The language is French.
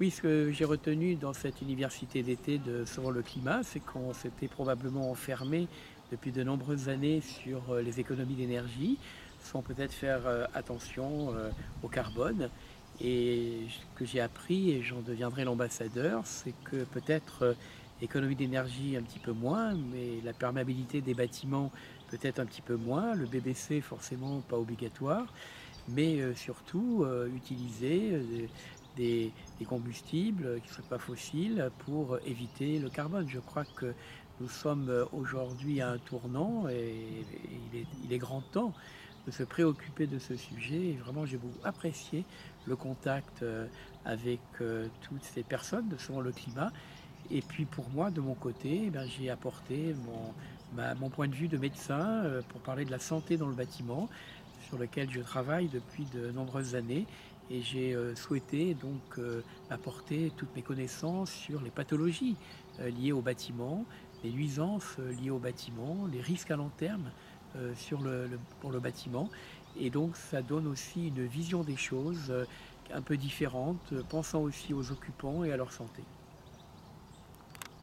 Oui, ce que j'ai retenu dans cette université d'été de sur le climat, c'est qu'on s'était probablement enfermé depuis de nombreuses années sur euh, les économies d'énergie, sans peut-être faire euh, attention euh, au carbone. Et ce que j'ai appris, et j'en deviendrai l'ambassadeur, c'est que peut-être euh, économie d'énergie un petit peu moins, mais la perméabilité des bâtiments peut-être un petit peu moins, le BBC forcément pas obligatoire, mais surtout utiliser des, combustibles qui ne seraient pas fossiles pour éviter le carbone. Je crois que nous sommes aujourd'hui à un tournant et, il, est, grand temps de se préoccuper de ce sujet. Et vraiment, j'ai beaucoup apprécié le contact euh, avec euh, toutes ces personnes sur le climat. Et puis pour moi, de mon côté, eh ben, j'ai apporté mon point de vue de médecin euh, pour parler de la santé dans le bâtiment, sur lequel je travaille depuis de nombreuses années. Et j'ai euh, souhaité donc euh, apporter toutes mes connaissances sur les pathologies euh, liées au bâtiment, les nuisances liées au bâtiment, les risques à long terme pour le bâtiment. Et donc ça donne aussi une vision des choses un peu différente, pensant aussi aux occupants et à leur santé.